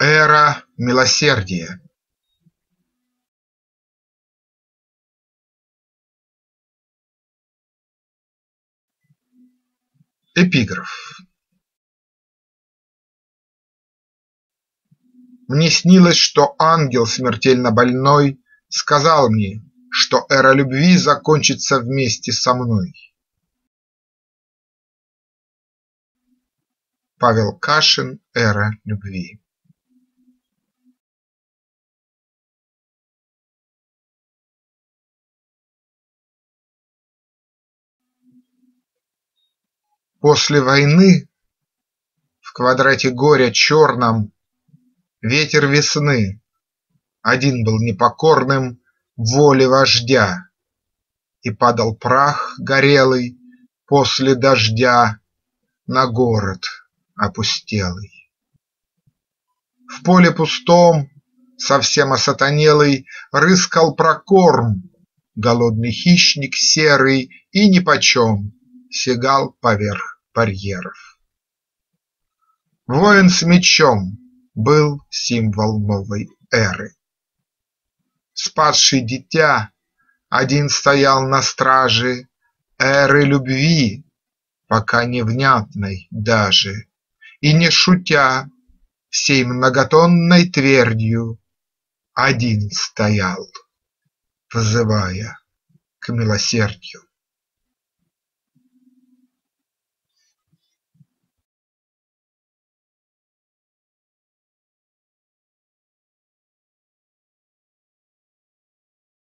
Эра милосердия. Эпиграф. Мне снилось, что ангел смертельно больной Сказал мне, что эра любви Закончится вместе со мной. Павел Кашин. "Эра любви" После войны в квадрате горя черном Ветер весны один был непокорным Воле вождя, и падал прах горелый После дождя на город опустелый. В поле пустом, совсем осатанелый, Рыскал прокорм, голодный хищник серый, И нипочем сигал поверх барьеров. Воин с мечом был символ новой эры. Спасший дитя один стоял на страже Эры любви, пока невнятной даже, И не шутя всей многотонной твердью Один стоял, взывая к милосердию.